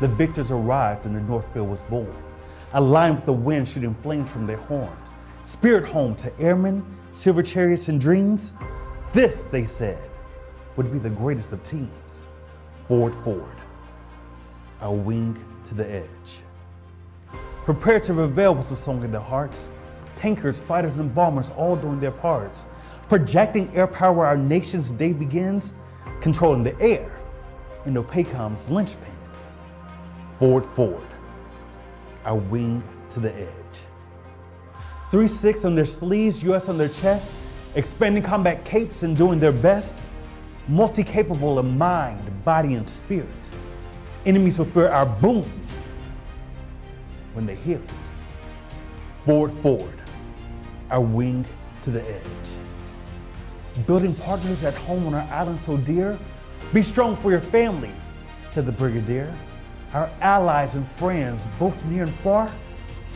the victors arrived and the Northfield was born. Aligned with the wind shooting flames from their horns. Spirit home to airmen, silver chariots and dreams. This, they said, would be the greatest of teams. Forward, forward. A wing to the edge. Prepare to reveal was the song in their hearts. Tankers, fighters, and bombers all doing their parts. Projecting air power where our nation's day begins. Controlling the air in OPACOM's linchpins. Forward, forward. Our wing to the edge. 3-6 on their sleeves, US on their chest, expanding combat capes and doing their best, multi-capable of mind, body, and spirit. Enemies will fear our boom when they hear it. Forward, forward, our wing to the edge. Building partners at home on our island so dear, be strong for your families, said the Brigadier. Our allies and friends, both near and far,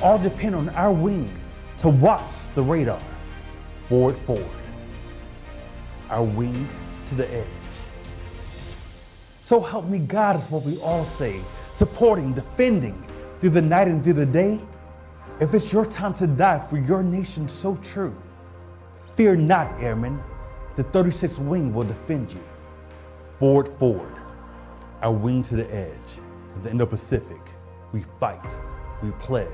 all depend on our wing to watch the radar. Forward, forward. Our wing to the edge. So help me God is what we all say, supporting, defending through the night and through the day. If it's your time to die for your nation so true, fear not, airmen. The 36th Wing will defend you. Forward, forward. Our wing to the edge. Of the Indo-Pacific, we fight, we pledge.